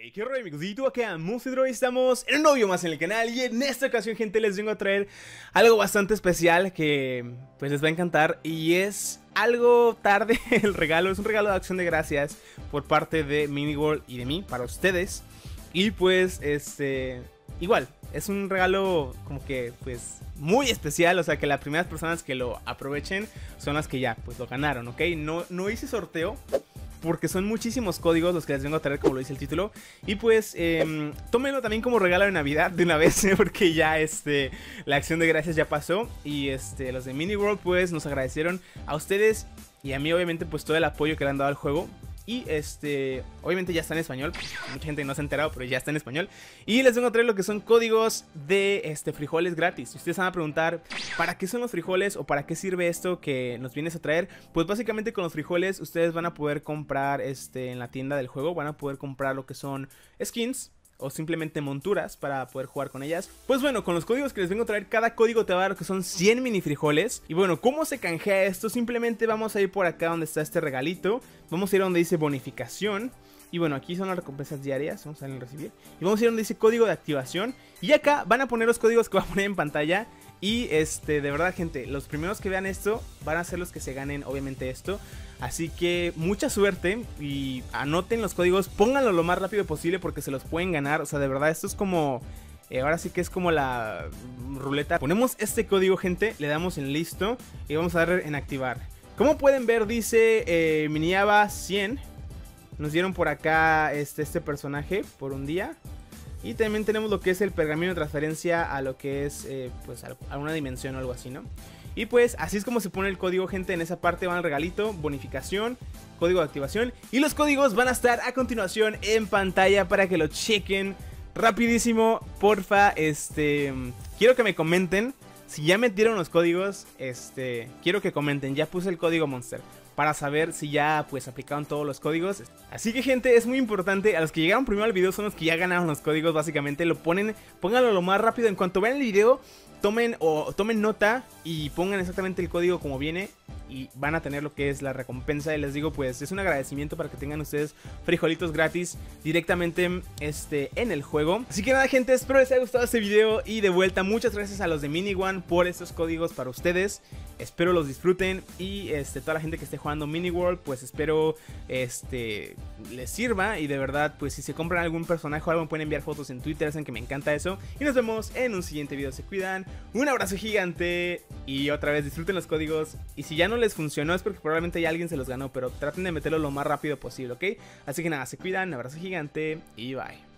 Hey, qué rollo amigos, y tú acá, Musidro, y estamos en un novio más en el canal Y en esta ocasión, gente, les vengo a traer algo bastante especial que pues les va a encantar Y es algo tarde el regalo, es un regalo de acción de gracias por parte de Miniworld y de mí, para ustedes Y pues, este, igual, es un regalo como que pues muy especial, o sea que las primeras personas que lo aprovechen son las que ya pues lo ganaron, ¿ok? No, no hice sorteo porque son muchísimos códigos los que les vengo a traer, como lo dice el título. Y pues, eh, tómenlo también como regalo de Navidad de una vez, porque ya este, la acción de gracias ya pasó. Y este, los de Mini World, pues, nos agradecieron a ustedes y a mí, obviamente, pues todo el apoyo que le han dado al juego. Y este, obviamente ya está en español. Mucha gente no se ha enterado, pero ya está en español. Y les vengo a traer lo que son códigos de este frijoles gratis. Ustedes van a preguntar, ¿para qué son los frijoles o para qué sirve esto que nos vienes a traer? Pues básicamente con los frijoles ustedes van a poder comprar este en la tienda del juego, van a poder comprar lo que son skins o simplemente monturas para poder jugar con ellas. Pues bueno, con los códigos que les vengo a traer, cada código te va a dar que son 100 mini frijoles. Y bueno, ¿cómo se canjea esto? Simplemente vamos a ir por acá donde está este regalito. Vamos a ir a donde dice bonificación. Y bueno, aquí son las recompensas diarias, vamos a darle recibir. Y vamos a ir donde dice código de activación. Y acá van a poner los códigos que va a poner en pantalla. Y este, de verdad, gente, los primeros que vean esto van a ser los que se ganen, obviamente, esto. Así que mucha suerte y anoten los códigos, pónganlo lo más rápido posible porque se los pueden ganar. O sea, de verdad, esto es como. Eh, ahora sí que es como la ruleta. Ponemos este código, gente, le damos en listo y vamos a darle en activar. Como pueden ver, dice eh, Miniaba 100. Nos dieron por acá este, este personaje por un día. Y también tenemos lo que es el pergamino de transferencia a lo que es, eh, pues, a una dimensión o algo así, ¿no? Y pues así es como se pone el código, gente. En esa parte van el regalito, bonificación, código de activación. Y los códigos van a estar a continuación en pantalla para que lo chequen rapidísimo. Porfa, este, quiero que me comenten. Si ya metieron los códigos, este, quiero que comenten. Ya puse el código Monster para saber si ya pues aplicaron todos los códigos. Así que gente, es muy importante, a los que llegaron primero al video son los que ya ganaron los códigos, básicamente lo ponen, pónganlo lo más rápido, en cuanto vean el video, tomen o tomen nota y pongan exactamente el código como viene y van a tener lo que es la recompensa. Y les digo, pues es un agradecimiento para que tengan ustedes frijolitos gratis directamente este, en el juego. Así que nada, gente, espero les haya gustado este video. Y de vuelta, muchas gracias a los de Mini One por estos códigos para ustedes espero los disfruten y este, toda la gente que esté jugando Mini World, pues espero este, les sirva y de verdad, pues si se compran algún personaje o algo, pueden enviar fotos en Twitter, hacen que me encanta eso. Y nos vemos en un siguiente video, se cuidan, un abrazo gigante y otra vez disfruten los códigos. Y si ya no les funcionó es porque probablemente ya alguien se los ganó, pero traten de meterlo lo más rápido posible, ¿ok? Así que nada, se cuidan, un abrazo gigante y bye.